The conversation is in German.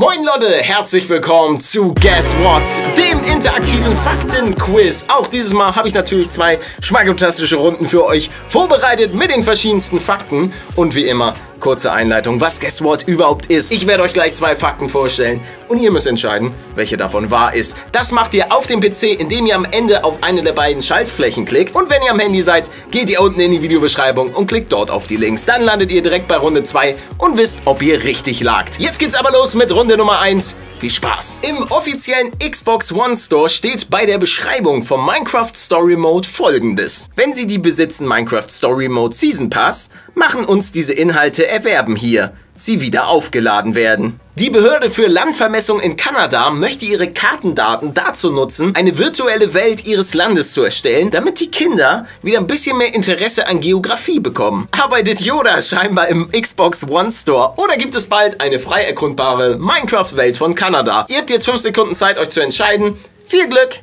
Moin Leute, herzlich willkommen zu Guess What, dem interaktiven Faktenquiz. Auch dieses Mal habe ich natürlich zwei schmackotastische Runden für euch vorbereitet mit den verschiedensten Fakten und wie immer kurze Einleitung, was Guess What überhaupt ist. Ich werde euch gleich zwei Fakten vorstellen und ihr müsst entscheiden, welche davon wahr ist. Das macht ihr auf dem PC, indem ihr am Ende auf eine der beiden Schaltflächen klickt und wenn ihr am Handy seid, geht ihr unten in die Videobeschreibung und klickt dort auf die Links. Dann landet ihr direkt bei Runde 2 und wisst, ob ihr richtig lagt. Jetzt geht's aber los mit Runde Nummer 1. Viel Spaß! Im offiziellen Xbox One Store steht bei der Beschreibung vom Minecraft Story Mode folgendes. Wenn Sie die besitzen Minecraft Story Mode Season Pass, machen uns diese Inhalte erwerben hier sie wieder aufgeladen werden. Die Behörde für Landvermessung in Kanada möchte ihre Kartendaten dazu nutzen, eine virtuelle Welt ihres Landes zu erstellen, damit die Kinder wieder ein bisschen mehr Interesse an Geografie bekommen. Arbeitet Yoda scheinbar im Xbox One Store oder gibt es bald eine frei erkundbare Minecraft-Welt von Kanada? Ihr habt jetzt 5 Sekunden Zeit, euch zu entscheiden. Viel Glück!